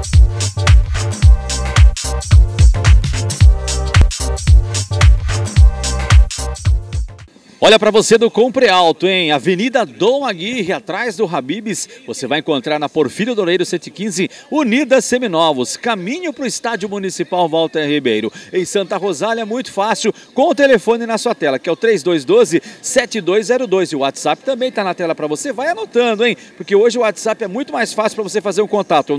Thank you. Olha para você do Compre Alto, hein? Avenida Dom Aguirre, atrás do Habibs, você vai encontrar na Porfírio Doreiro 115, Unidas Seminovos, caminho para o Estádio Municipal Walter Ribeiro. Em Santa Rosália, muito fácil, com o telefone na sua tela, que é o 3212-7202. E o WhatsApp também está na tela para você, vai anotando, hein? Porque hoje o WhatsApp é muito mais fácil para você fazer um contato, o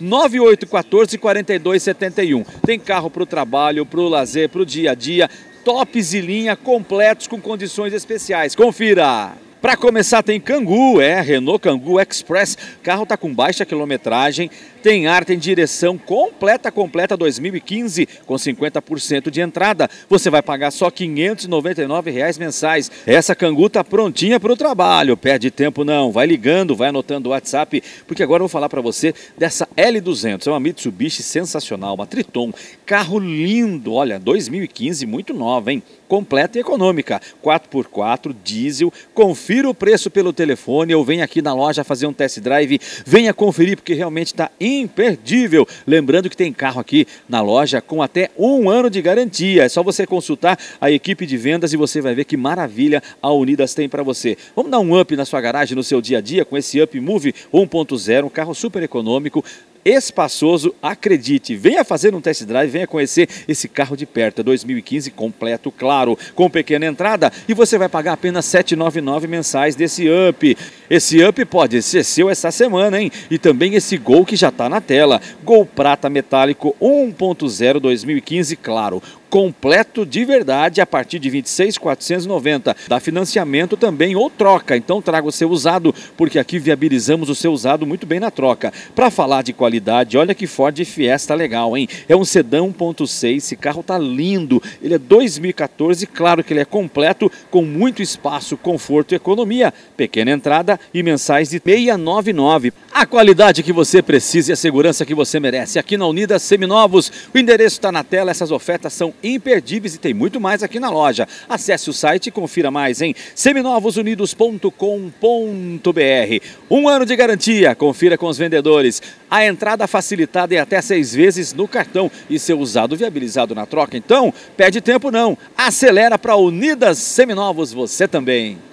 99814-4271. Tem carro para o trabalho, para o lazer, para o dia a dia, tops de linha completos com condições especiais. Confira! Para começar tem Cangu, é Renault Cangu Express. Carro está com baixa quilometragem, tem ar, tem direção completa, completa 2015, com 50% de entrada. Você vai pagar só 599 reais mensais. Essa Cangu está prontinha para o trabalho. Perde tempo não, vai ligando, vai anotando o WhatsApp, porque agora eu vou falar para você dessa L200. É uma Mitsubishi sensacional, uma Triton. Carro lindo, olha, 2015, muito nova, hein? Completa e econômica. 4x4, diesel. Confira o preço pelo telefone ou vem aqui na loja fazer um test drive. Venha conferir, porque realmente está imperdível. Lembrando que tem carro aqui na loja com até um ano de garantia. É só você consultar a equipe de vendas e você vai ver que maravilha a Unidas tem para você. Vamos dar um up na sua garagem, no seu dia a dia, com esse Up Move 1.0, um carro super econômico, espaçoso, acredite, venha fazer um test drive, venha conhecer esse carro de perto, é 2015 completo, claro, com pequena entrada. E você vai pagar apenas 799 mensais desse Up. Esse Up pode ser seu essa semana, hein? E também esse Gol que já está na tela, Gol Prata Metálico 1.0 2015, claro, completo de verdade a partir de 26,490. Dá financiamento também ou troca. Então traga o seu usado, porque aqui viabilizamos o seu usado muito bem na troca. Para falar de qualidade, olha que Ford Fiesta legal, hein? É um sedã 1.6, esse carro tá lindo. Ele é 2014, claro que ele é completo, com muito espaço, conforto e economia. Pequena entrada e mensais de 699. A qualidade que você precisa e a segurança que você merece. Aqui na Unidas Seminovos, o endereço está na tela, essas ofertas são imperdíveis e tem muito mais aqui na loja. Acesse o site e confira mais em seminovosunidos.com.br. Um ano de garantia, confira com os vendedores. A entrada facilitada é até seis vezes no cartão e seu usado viabilizado na troca. Então, perde tempo não. Acelera para Unidas Seminovos você também.